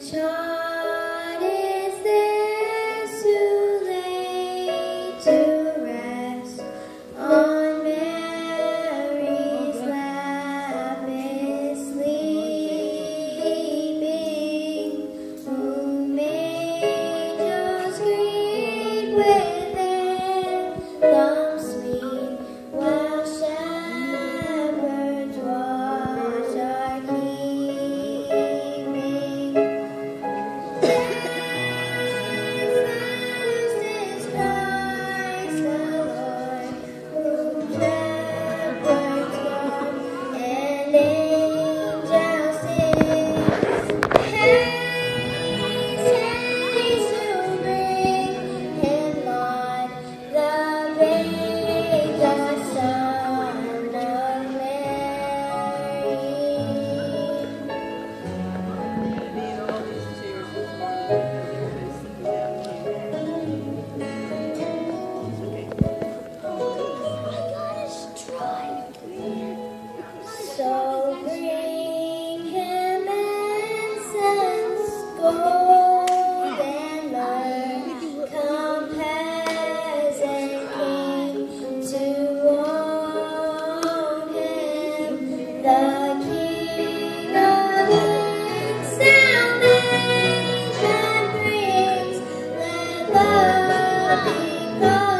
家 loving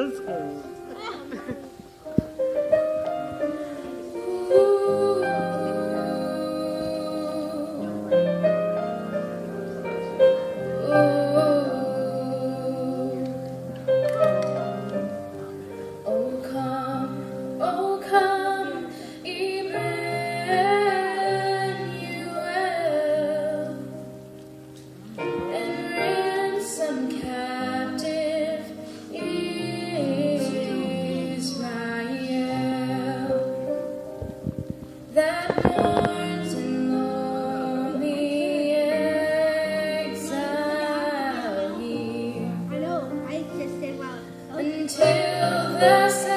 That's good. Exile here